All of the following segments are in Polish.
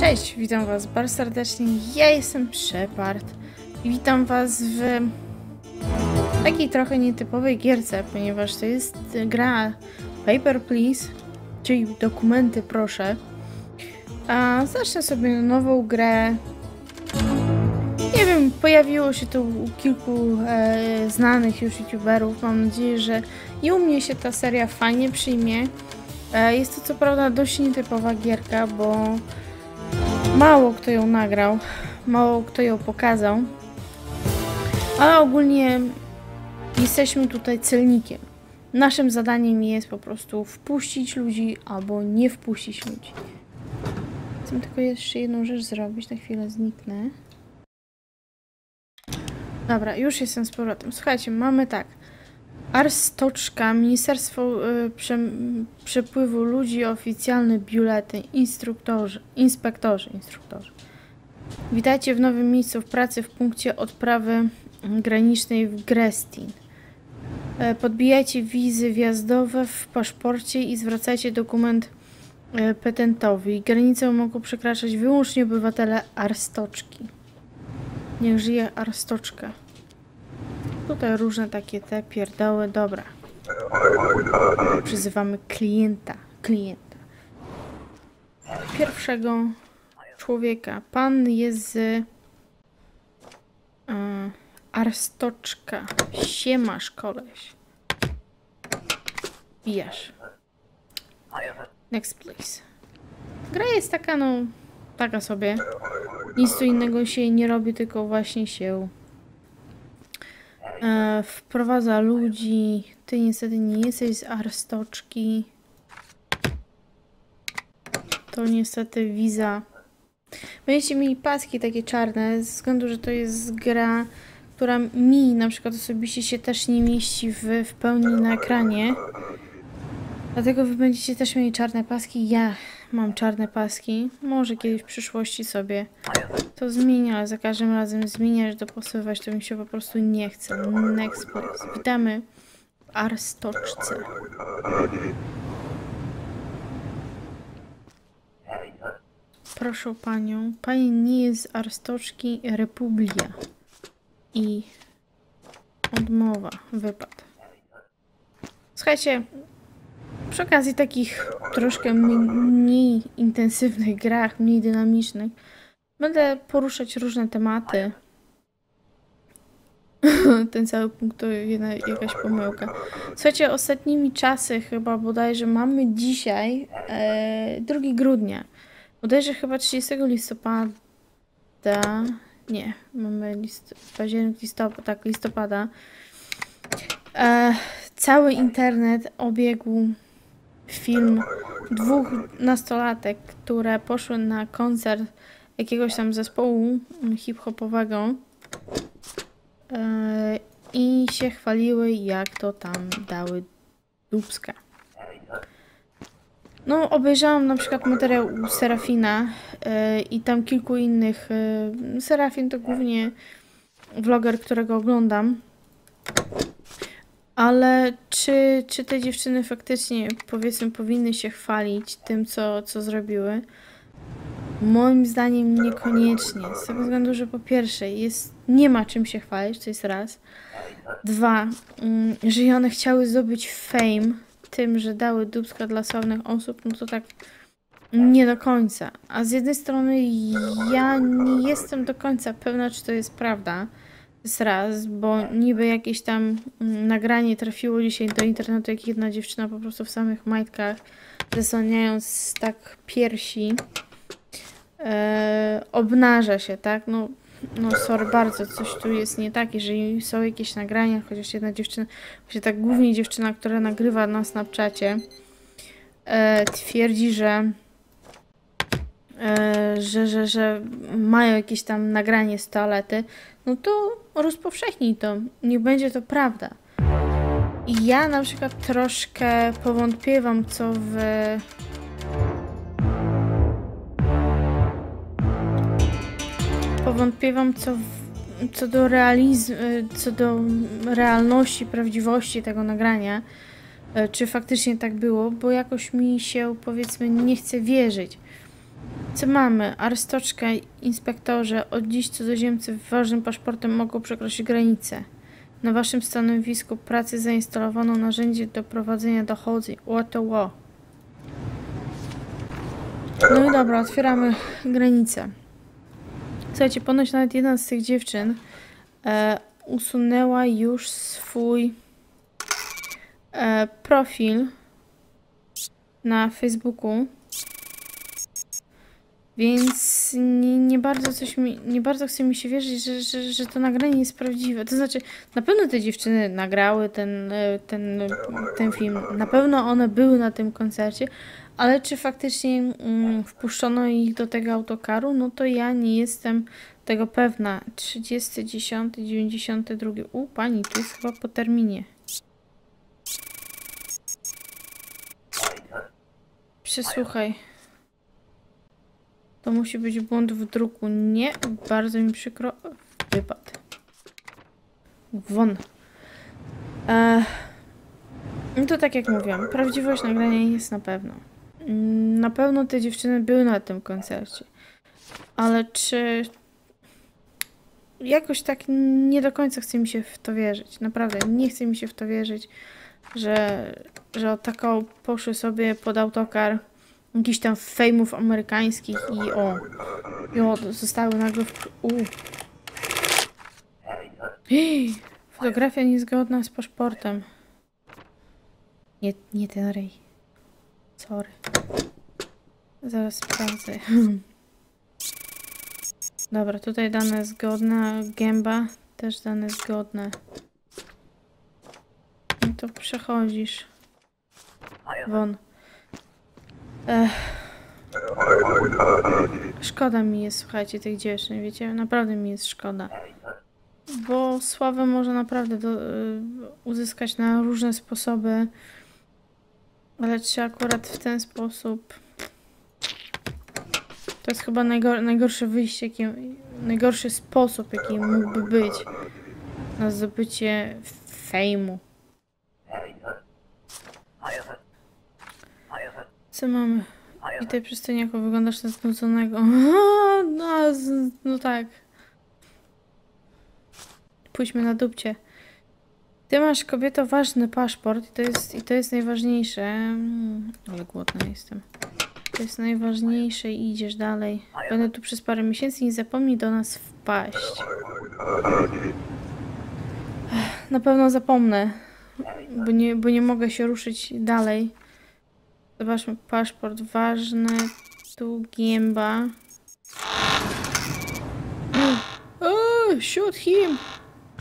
Cześć, witam was bardzo serdecznie. Ja jestem Shepard i witam was w takiej trochę nietypowej gierce, ponieważ to jest gra Paper Please, czyli dokumenty proszę. A zacznę sobie nową grę. Nie wiem, pojawiło się tu u kilku e, znanych już youtuberów. Mam nadzieję, że i u mnie się ta seria fajnie przyjmie. E, jest to co prawda dość nietypowa gierka, bo Mało kto ją nagrał, mało kto ją pokazał, ale ogólnie jesteśmy tutaj celnikiem. Naszym zadaniem jest po prostu wpuścić ludzi albo nie wpuścić ludzi. Chcę tylko jeszcze jedną rzecz zrobić, na chwilę zniknę. Dobra, już jestem z powrotem. Słuchajcie, mamy tak. Arstoczka, Ministerstwo y, Prze Przepływu Ludzi, oficjalny biuletyn, instruktorzy, inspektorzy, instruktorzy. Witajcie w nowym miejscu w pracy w punkcie odprawy granicznej w Grestin. E, podbijajcie wizy wjazdowe w paszporcie i zwracajcie dokument e, petentowi. Granicę mogą przekraczać wyłącznie obywatele Arstoczki. Niech żyje Arstoczka. Tutaj różne takie te pierdoły. Dobra. Przyzywamy klienta. Klienta. Pierwszego człowieka. Pan jest z... Yy, Arstoczka. Siemasz, koleś. Bijasz. Next place. Gra jest taka, no... Taka sobie. Nic tu innego się nie robi, tylko właśnie się E, wprowadza ludzi. Ty niestety nie jesteś z Arstoczki. To niestety wiza. Będziecie mieli paski takie czarne, ze względu, że to jest gra, która mi na przykład osobiście się też nie mieści w, w pełni na ekranie. Dlatego wy będziecie też mieli czarne paski. Ja mam czarne paski. Może kiedyś w przyszłości sobie to zmienia, ale za każdym razem zmieniać, dopasowywać, to mi się po prostu nie chce. Next place. Witamy w Arstoczce. Proszę panią, pani nie jest z Arstoczki Republia. I odmowa, wypad. Słuchajcie, przy okazji takich troszkę mniej intensywnych grach, mniej dynamicznych, będę poruszać różne tematy. Ten cały punkt to jedna, jakaś pomyłka. Słuchajcie, ostatnimi czasy chyba bodajże mamy dzisiaj e, 2 grudnia. Bodajże chyba 30 listopada. Nie, mamy list, październik, listopad, tak, listopada. E, cały internet obiegł film dwóch nastolatek, które poszły na koncert jakiegoś tam zespołu hip-hopowego yy, i się chwaliły, jak to tam dały dubska. No, obejrzałam na przykład materiał Serafina yy, i tam kilku innych. Yy, Serafin to głównie vloger, którego oglądam. Ale czy, czy te dziewczyny faktycznie, powiedzmy, powinny się chwalić tym, co, co zrobiły? Moim zdaniem niekoniecznie. Z tego względu, że po pierwsze, jest, nie ma czym się chwalić, to jest raz. Dwa, mm, że one chciały zdobyć fame tym, że dały dubska dla sławnych osób, no to tak nie do końca. A z jednej strony ja nie jestem do końca pewna, czy to jest prawda jest raz, bo niby jakieś tam mm, nagranie trafiło dzisiaj do internetu, jak jedna dziewczyna po prostu w samych majtkach, zasłaniając tak piersi, e, obnaża się, tak? No, no sorry bardzo, coś tu jest nie tak, jeżeli są jakieś nagrania, chociaż jedna dziewczyna, właśnie tak głównie dziewczyna, która nagrywa na Snapchacie, e, twierdzi, że E, że, że, że mają jakieś tam nagranie z toalety, no to rozpowszechnij to. Nie będzie to prawda. Ja na przykład troszkę powątpiewam, co w... Powątpiewam, co w... co do realizmu, co do realności, prawdziwości tego nagrania. E, czy faktycznie tak było, bo jakoś mi się, powiedzmy, nie chce wierzyć. Co mamy? Arstoczka, inspektorze. Od dziś cudzoziemcy ważnym paszportem mogą przekroczyć granicę. Na waszym stanowisku pracy zainstalowano narzędzie do prowadzenia dochodzeń. Ło. No i dobra, otwieramy granicę. Słuchajcie, ponoć nawet jedna z tych dziewczyn e, usunęła już swój e, profil na Facebooku. Więc nie, nie bardzo coś mi, nie bardzo chce mi się wierzyć, że, że, że to nagranie jest prawdziwe. To znaczy, na pewno te dziewczyny nagrały ten, e, ten, ten film. Na pewno one były na tym koncercie, ale czy faktycznie mm, wpuszczono ich do tego autokaru? No to ja nie jestem tego pewna. 30, 10, 92. U, pani, to jest chyba po terminie. Przesłuchaj. To musi być błąd w druku. Nie, bardzo mi przykro. Wypad. Won. Eee, no to tak jak mówiłam, prawdziwość nagrania jest na pewno. Mm, Na pewno te dziewczyny były na tym koncercie. Ale czy. Jakoś tak nie do końca chce mi się w to wierzyć. Naprawdę, nie chce mi się w to wierzyć, że, że o taką poszły sobie pod autokar jakichś tam fejmów amerykańskich i o. I o, zostały nagle w. U. Fotografia niezgodna z paszportem. Nie, nie ten rej. Sorry. Zaraz sprawdzę. Dobra, tutaj dane zgodne. Gęba też dane zgodne. No to przechodzisz. Won. Ech. Szkoda mi jest, słuchajcie, tych dziewczyn, wiecie? Naprawdę mi jest szkoda. Bo sławę można naprawdę do, y, uzyskać na różne sposoby. Ale czy akurat w ten sposób. To jest chyba najgor najgorsze wyjście, jakie, najgorszy sposób, jaki mógłby być na zdobycie fejmu. Co mamy? Witaj przystojniaku, wyglądasz na znudzonego. No, no tak. Pójdźmy na dupcie. Ty masz, kobieto, ważny paszport i to jest, i to jest najważniejsze. Mm, Ale głodna jestem. To jest najważniejsze i idziesz dalej. Będę tu przez parę miesięcy, nie zapomnij do nas wpaść. Na pewno zapomnę, bo nie, bo nie mogę się ruszyć dalej. Zobaczmy, paszport ważny. Tu gęba. Oh, shoot him!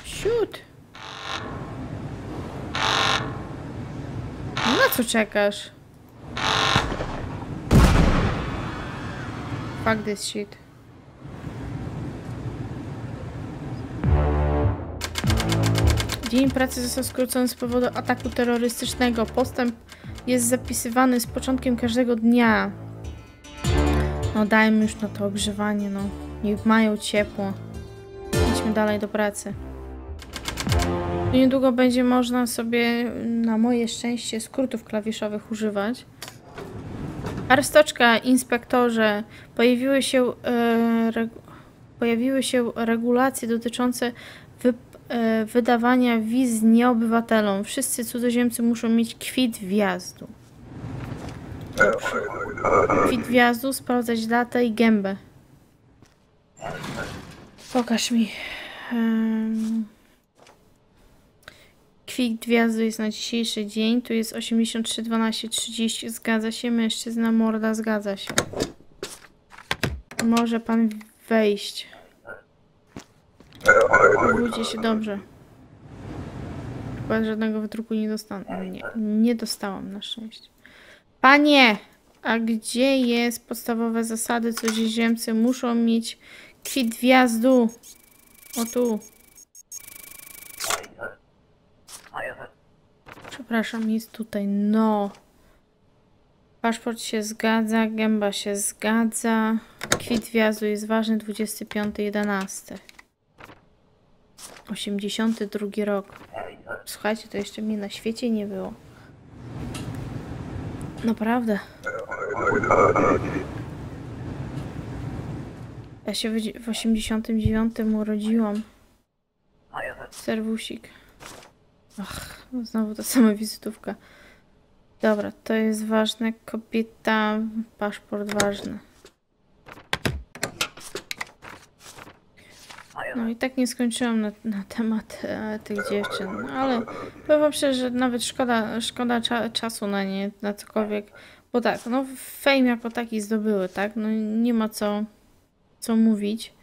Shoot! Na co czekasz? Fuck this shit. Dzień pracy został skrócony z powodu ataku terrorystycznego. Postęp jest zapisywany z początkiem każdego dnia. No dajmy już na to ogrzewanie, no. Niech mają ciepło. Idźmy dalej do pracy. Niedługo będzie można sobie, na moje szczęście, skrótów klawiszowych używać. Arstoczka, inspektorze, pojawiły się, e, pojawiły się regulacje dotyczące wy- e, wydawania wiz nieobywatelom. Wszyscy cudzoziemcy muszą mieć kwit wjazdu. Kwit wjazdu, sprawdzać datę i gębę. Pokaż mi. Kwit wjazdu jest na dzisiejszy dzień. Tu jest 83 12 30. Zgadza się. Mężczyzna morda zgadza się. Może pan wejść. Obróćcie się dobrze. Chyba żadnego wydruku nie dostanę. Nie, nie dostałam na szczęście. Panie! A gdzie jest podstawowe zasady, co muszą mieć kwit wjazdu? O tu. Przepraszam, jest tutaj. No. Paszport się zgadza, gęba się zgadza. Kwit wjazdu jest ważny 25.11. 82 rok. Słuchajcie, to jeszcze mnie na świecie nie było. Naprawdę. Ja się w w 89 urodziłam. Serwusik. Ach, no znowu ta sama wizytówka. Dobra, to jest ważne. Kobieta, paszport ważny. No i tak nie skończyłam na, na temat e, tych dziewczyn, no, ale powiem szczerze, że nawet szkoda, szkoda cza, czasu na nie, na cokolwiek, bo tak, no fame jako taki zdobyły, tak, no nie ma co, co mówić.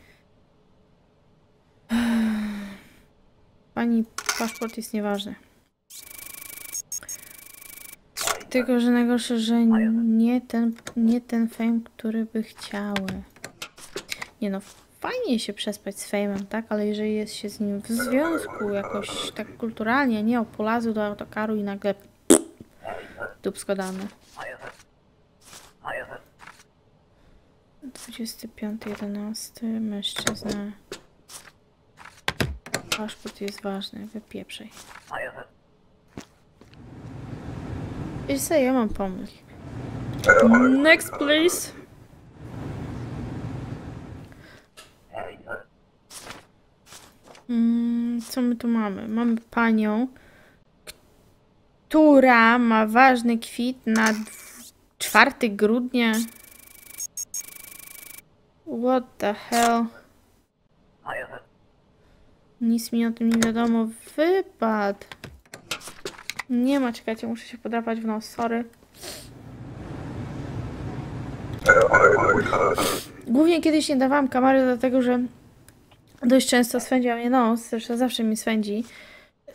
Pani paszport jest nieważny. Tylko, że najgorsze, że nie ten, nie ten fame, który by chciały. Nie no, fajnie się przespać z fejmem, tak? Ale jeżeli jest się z nim w związku jakoś tak kulturalnie, nie o polazu do autokaru i nagle dupsko dane. 25.11 mężczyzna. Paszport jest ważny, wypieprzej. Wiesz co, ja mam pomysł. Next please. Mm, co my tu mamy? Mamy panią, która ma ważny kwit na dw- 4 grudnia. What the hell? Nic mi o tym nie wiadomo. Wypad. Nie ma, czekajcie, muszę się podrapać w nos, sorry. Głównie kiedyś nie dawałam kamery, dlatego że dość często swędziła mnie nos, zresztą zawsze mi swędzi.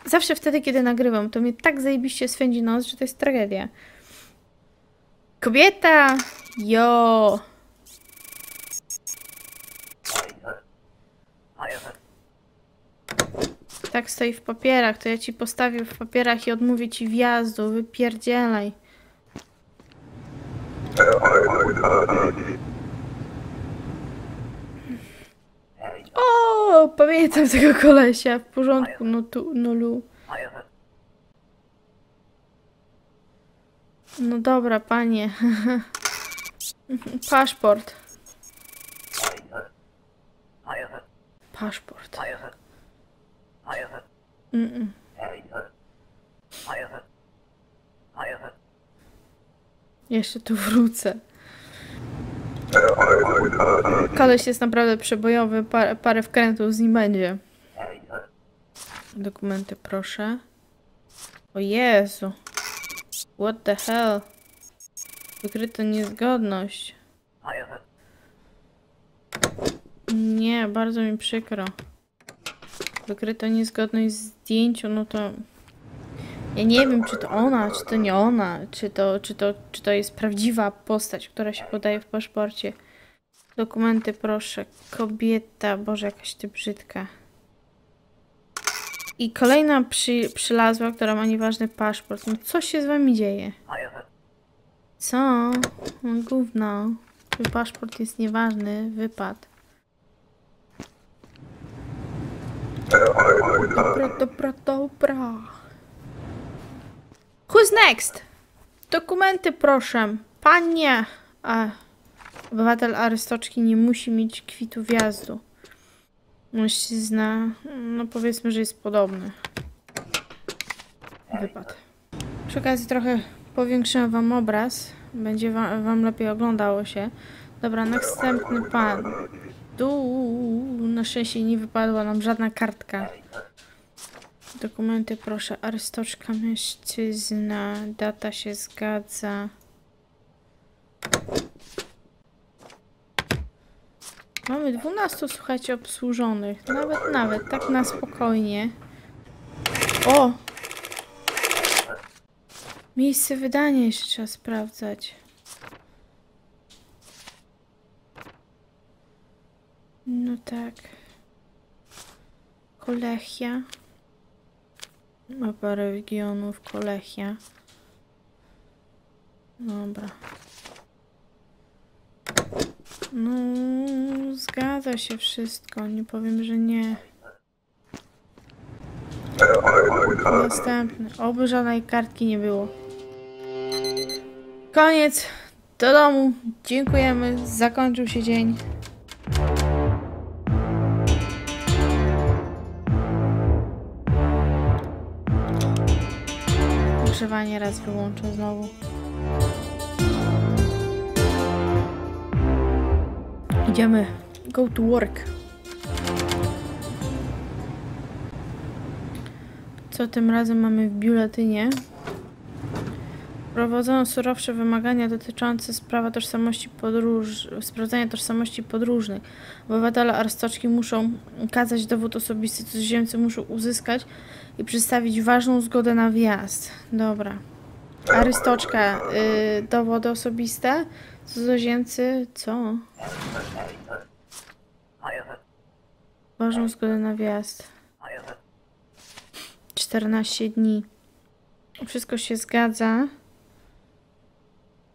Zawsze wtedy, kiedy nagrywam, to mnie tak zajebiście swędzi nos, że to jest tragedia. Kobieta! Jo! Tak stoi w papierach, to ja ci postawię w papierach i odmówię ci wjazdu, wypierdzielaj. O, pamiętam tego kolesia, w porządku, no tu, no lu. No dobra, panie. Paszport. Paszport. Mm-mm. Jeszcze tu wrócę. Koleś jest naprawdę przebojowy, parę, parę wkrętów z nim będzie. Dokumenty proszę. O Jezu. What the hell? Wykryto niezgodność. Nie, bardzo mi przykro. Wykryto niezgodność w zdjęciu, no to... Ja nie wiem, czy to ona, czy to nie ona, czy to, czy to, czy to jest prawdziwa postać, która się podaje w paszporcie. Dokumenty proszę. Kobieta, Boże, jakaś ty brzydka. I kolejna przy, przylazła, która ma nieważny paszport. No co się z wami dzieje? Co? No gówno. Paszport jest nieważny. Wypad. Dobra, dobra, dobra. Who's next? Dokumenty proszę. Panie. A, obywatel Arystoczki nie musi mieć kwitu wjazdu. Mężczyzna, no powiedzmy, że jest podobny. Wypad. Przy okazji trochę powiększyłem wam obraz. Będzie wam, wam lepiej oglądało się. Dobra, następny pan. Tu na szczęście nie wypadła nam żadna kartka. Dokumenty proszę. Arystoczka mężczyzna. Data się zgadza. Mamy 12, słuchajcie, obsłużonych. Nawet, nawet, tak na spokojnie. O! Miejsce wydania jeszcze trzeba sprawdzać. No tak. Kolechia. Ma parę regionów. Kolechia. Dobra. No, zgadza się wszystko. Nie powiem, że nie. Następny. Oby żadnej kartki nie było. Koniec. Do domu. Dziękujemy. Zakończył się dzień. Ogrzewanie raz wyłączę znowu. Idziemy. Go to work. Co tym razem mamy w biuletynie? Wprowadzono surowsze wymagania dotyczące sprawa tożsamości podróż... sprawdzania tożsamości podróżnych. Obywatele Arstoczki muszą okazać dowód osobisty, cudzoziemcy muszą uzyskać i przedstawić ważną zgodę na wjazd. Dobra. Arystoczka, y, dowody osobiste, cudzoziemcy, co? Ważną zgodę na wjazd. 14 dni. Wszystko się zgadza.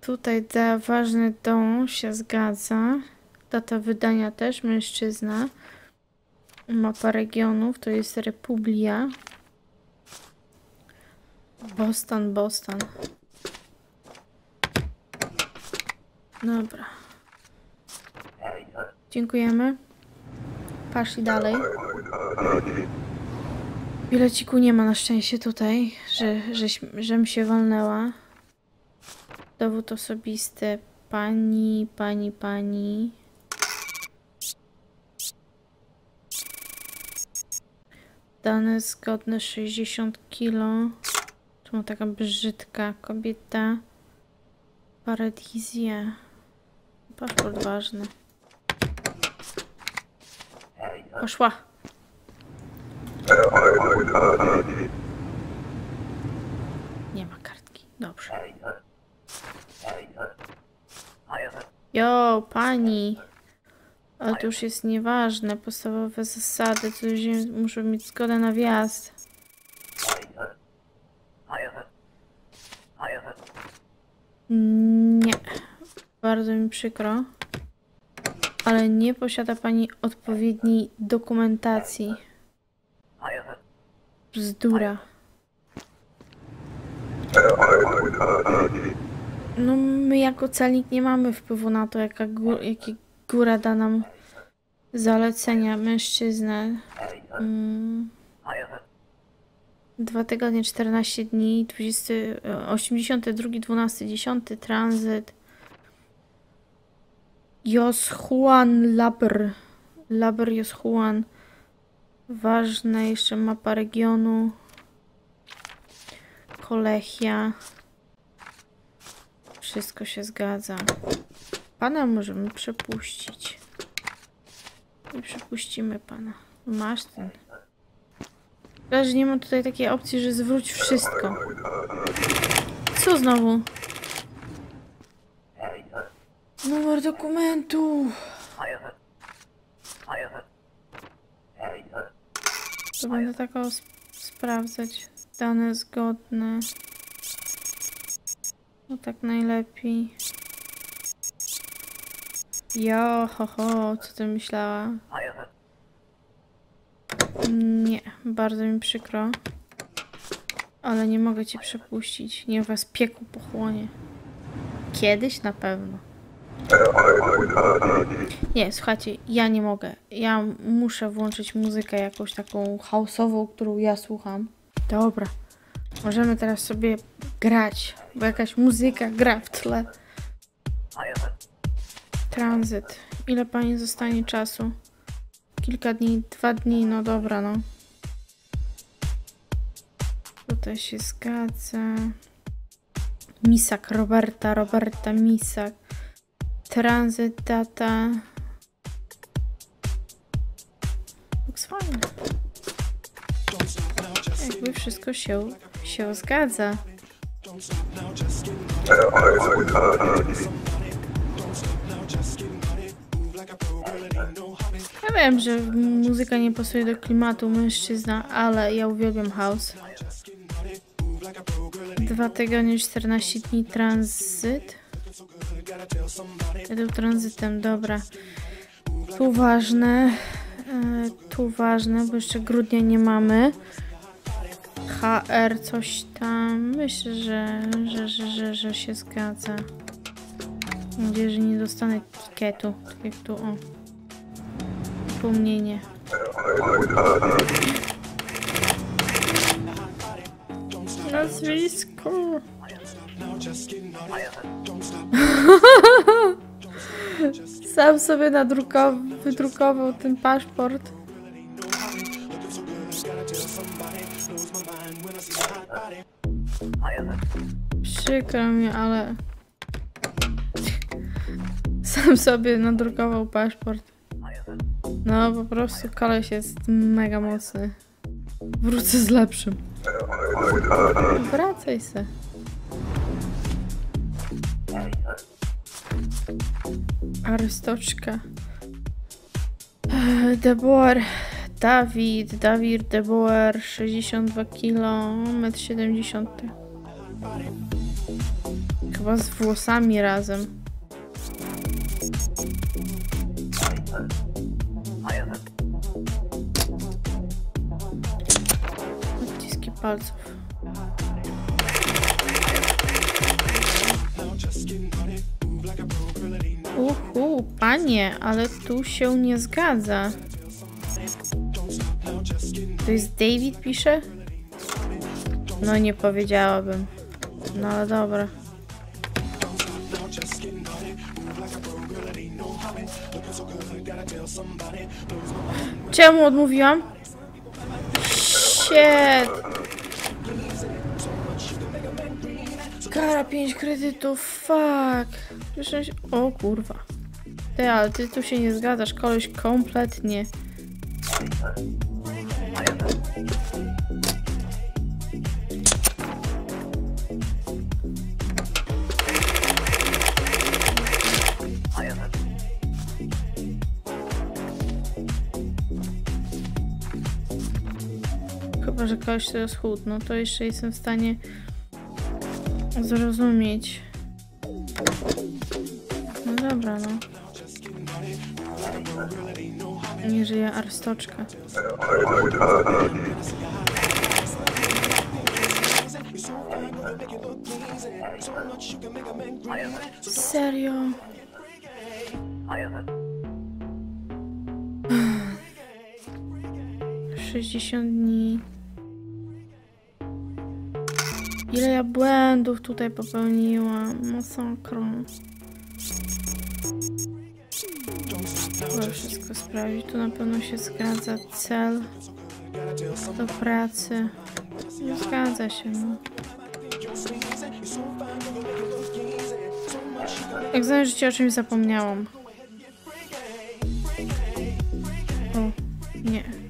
Tutaj da ważny dom się zgadza. Data wydania też mężczyzna. Mapa regionów to jest Republia. Boston, Boston. Dobra. Dziękujemy. Poszli dalej. Bileciku nie ma na szczęście tutaj, że, że, żem się walnęła. Dowód osobisty. Pani, pani, pani. Dane zgodne 60 kilo. Czemu taka brzydka kobieta? Paradizja. Paszport ważny. Poszła. Nie ma kartki. Dobrze. Jo, pani. Ale to już jest nieważne. Podstawowe zasady. Już muszę mieć zgodę na wjazd. Nie. Bardzo mi przykro. Ale nie posiada pani odpowiedniej dokumentacji. Bzdura. No my jako celnik nie mamy wpływu na to, jaka gó jakie góra da nam zalecenia mężczyznę. Mm. Dwa tygodnie, 14 dni, 20, 82, 12, 10 tranzyt. Jos Juan Labr. Labr Jos Juan. Ważne jeszcze mapa regionu. Kolechia. Wszystko się zgadza. Pana możemy przepuścić. Nie przepuścimy pana. Masz ten. Szkoda, że nie ma tutaj takiej opcji, że zwróć wszystko. Co znowu? Numer dokumentu. To będę tak sprawdzać. Dane zgodne. No tak najlepiej. Jo, ho, ho, co ty myślała? Nie, bardzo mi przykro. Ale nie mogę cię przepuścić. Nie was piekło pochłonie. Kiedyś na pewno. Nie, słuchajcie, ja nie mogę. Ja muszę włączyć muzykę jakąś taką house'ową, którą ja słucham. Dobra. Możemy teraz sobie grać, bo jakaś muzyka gra w tle. Tranzyt. Ile pani zostanie czasu? Kilka dni, dwa dni, no dobra, no. Tutaj się zgadza. Misak Roberta, Roberta Misak. Tranzyt, data. Looks fine. Jakby wszystko się, się zgadza. Ja wiem, że muzyka nie pasuje do klimatu mężczyzna, ale ja uwielbiam house. Dwa tygodnie, 14 dni tranzyt. Jedę tranzytem, dobra. Tu ważne. e, Tu ważne, bo jeszcze grudnia nie mamy. HR coś tam. Myślę, że, że, że, że, że się zgadza. Mam nadzieję, że nie dostanę tikietu. Tak jak tu, o. Wspomnienie. Nazwisko. Sam sobie nadrukował, wydrukował ten paszport. Przykro mi, ale... Sam sobie nadrukował paszport. No, po prostu koleś jest mega mocny. Wrócę z lepszym. Wracaj se. Arystoczka. Ech, De Boer. Dawid. Dawid De Boer. 62 kg. 1,70 m. Chyba z włosami razem. Odciski palców. Uhu, panie, ale tu się nie zgadza. To jest David pisze? No nie powiedziałabym. No ale dobra. Czemu odmówiłam? Shit. Kara 5 kredytów, fuck. Się... O kurwa. Ty, ale ty tu się nie zgadzasz, koleś kompletnie. Że koleś to jest chód, no to jeszcze jestem w stanie zrozumieć. No dobra, no. Nie żyje arstoczka. Serio? Sześćdziesiąt dni. Ile ja błędów tutaj popełniłam. Masakrą. Trzeba wszystko sprawdzić. Tu na pewno się zgadza cel do pracy. Nie zgadza się, no. Jak znaleźć życie o czymś zapomniałam. O, nie.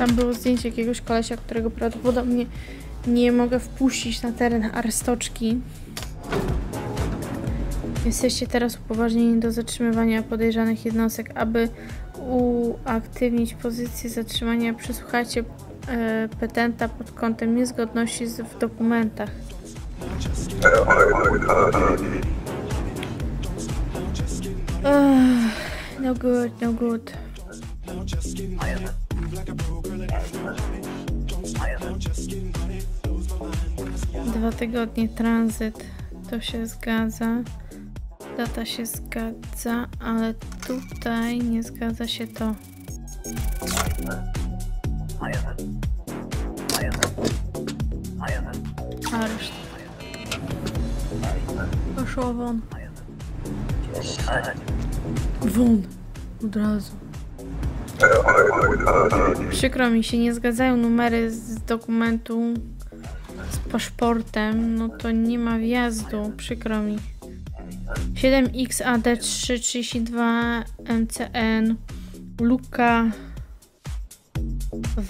Tam było zdjęcie jakiegoś kolesia, którego prawdopodobnie nie mogę wpuścić na teren arstoczki. Jesteście teraz upoważnieni do zatrzymywania podejrzanych jednostek. Aby uaktywnić pozycję zatrzymania, przesłuchajcie e, petenta pod kątem niezgodności z, w dokumentach. No good, no good. Dwa tygodnie tranzyt. To się zgadza. Data się zgadza, ale tutaj nie zgadza się to. Areszt. Poszło won. Won. Od razu. Przykro mi się, nie zgadzają numery z dokumentu z paszportem, no to nie ma wjazdu, przykro mi. 7XAD332 MCN Luka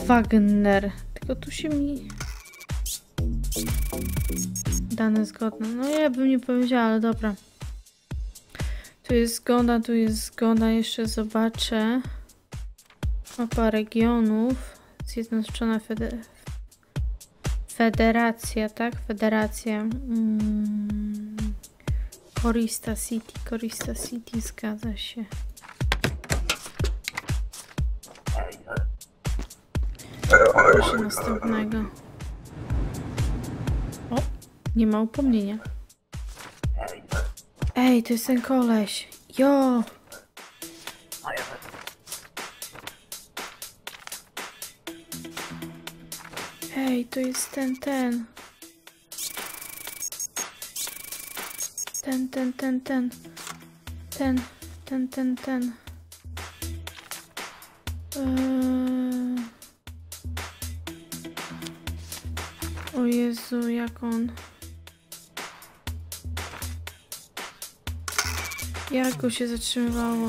Wagner. Tylko tu się mi dane zgodne. No ja bym nie powiedziała, ale dobra. Tu jest zgoda, tu jest zgoda. Jeszcze zobaczę. Mapa regionów. Zjednoczona Fede Federacja, tak? Federacja. Mm. Korista City, Korista City, zgadza się. Proszę następnego. O, nie ma upomnienia. Ej, to jest ten koleś. Jo! Ej, to jest ten, ten. Ten, ten, ten, ten. Ten, ten, ten, ten. Eee... O Jezu, jak on. Jak go się zatrzymywało?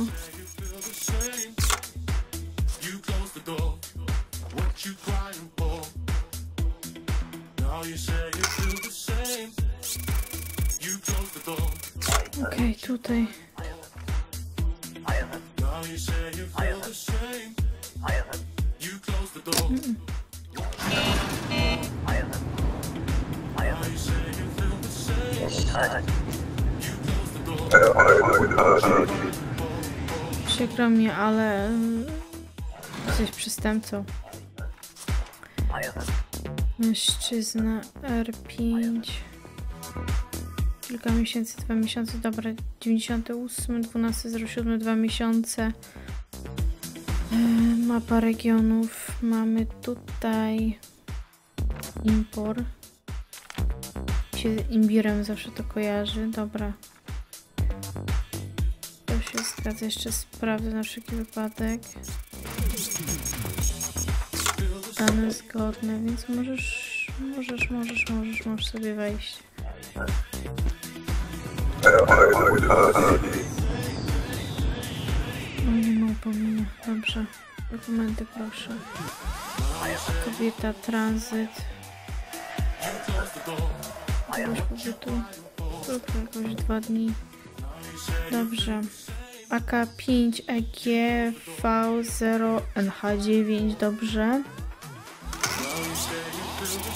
Door. Przykro mi, ale jesteś przestępcą. Mężczyzna R5. Kilka miesięcy, dwa miesiące, dobra, 98, 12, 07, dwa miesiące. E, Mapa regionów. Mamy tutaj impor. Się imbirem zawsze to kojarzy. Dobra. To się zgadza. Jeszcze sprawdzę na wszelki wypadek. Dane zgodne, więc możesz, możesz, możesz, możesz, możesz sobie wejść. No nie ma upomina. Dobrze. Dokumenty proszę. Kobieta, tranzyt. Jakoś pobytu. Lub jakoś dwa dni. Dobrze. AK5 EG V0NH9, dobrze.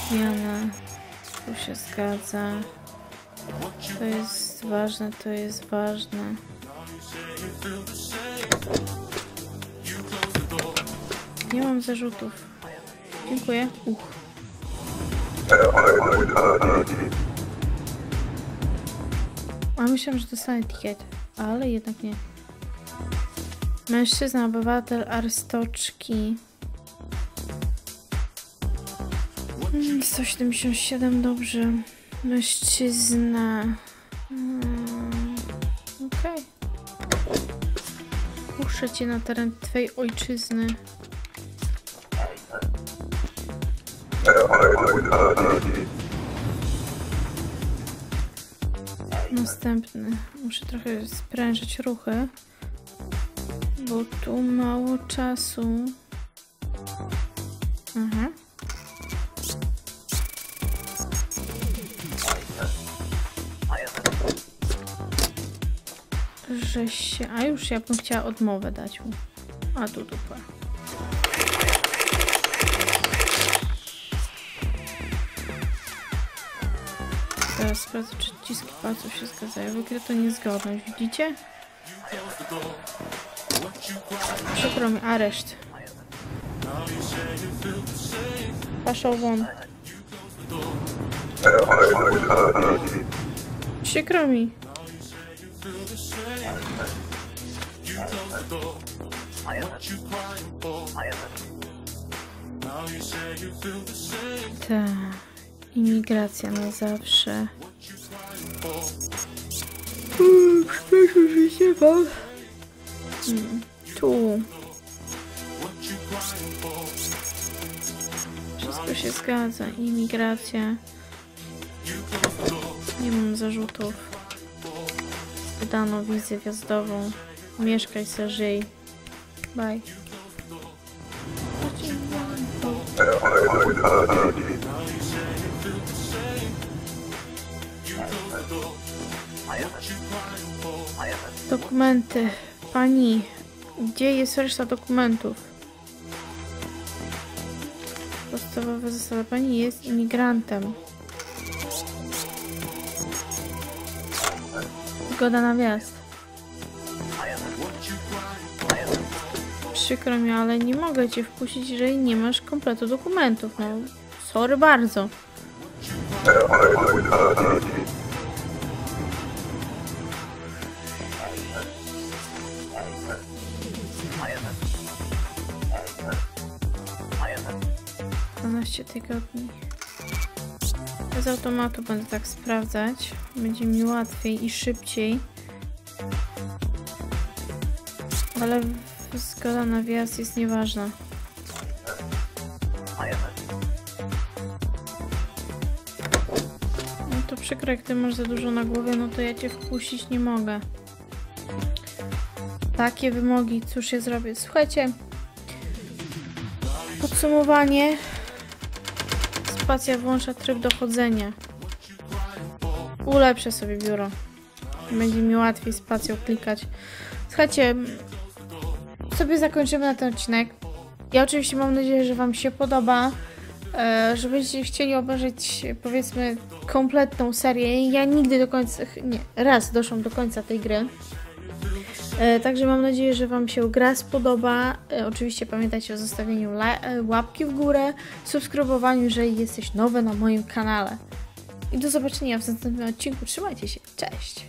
Zmiana. Tu się zgadza. To jest ważne, to jest ważne. Nie mam zarzutów. Dziękuję. Uch. A myślałam, że dostanę ticket, ale jednak nie. Mężczyzna, obywatel Arstoczki. Mm, 177, dobrze. Mężczyzna. Mm, Okej. Puszczę cię na teren twojej ojczyzny. Następny. Muszę trochę sprężyć ruchy, bo tu mało czasu. Aha. Żeś się... A już ja bym chciała odmowę dać mu. A tu dupa. Teraz sprawdzę, czy ciski palców się zgadzają. Wykryto niezgodność, widzicie? Przykro mi, areszt. Paszą won. Przykro mi. What you crying for? Now you say you feel the same. Imigracja na zawsze. Przepraszam, że się wam. Mm, Tu. You? Wszystko się zgadza. Imigracja. Nie mam zarzutów. Wydano wizę wjazdową. Mieszkaj se, żyj. Bye. Dokumenty. Pani, gdzie jest reszta dokumentów? Podstawowa zasada. Pani jest imigrantem. Zgoda na wjazd. Przykro mi, ale nie mogę cię wpuścić, jeżeli nie masz kompletu dokumentów. No, sorry bardzo. Dwanaście tygodni. Z automatu będę tak sprawdzać. Będzie mi łatwiej i szybciej. Ale zgoda na wjazd jest nieważna. No to przykro, jak ty masz za dużo na głowie, no to ja cię wpuścić nie mogę. Takie wymogi, cóż ja zrobię? Słuchajcie, podsumowanie. Spacja włącza tryb dochodzenia. Ulepszę sobie biuro. Będzie mi łatwiej spacją klikać. Słuchajcie, sobie zakończymy na ten odcinek. Ja oczywiście mam nadzieję, że Wam się podoba. E, że będziecie chcieli obejrzeć powiedzmy kompletną serię. Ja nigdy do końca, nie, raz doszłam do końca tej gry. E, także mam nadzieję, że Wam się gra spodoba. E, oczywiście pamiętajcie o zostawieniu e, łapki w górę, subskrybowaniu, jeżeli jesteś nowy na moim kanale. I do zobaczenia w następnym odcinku. Trzymajcie się. Cześć!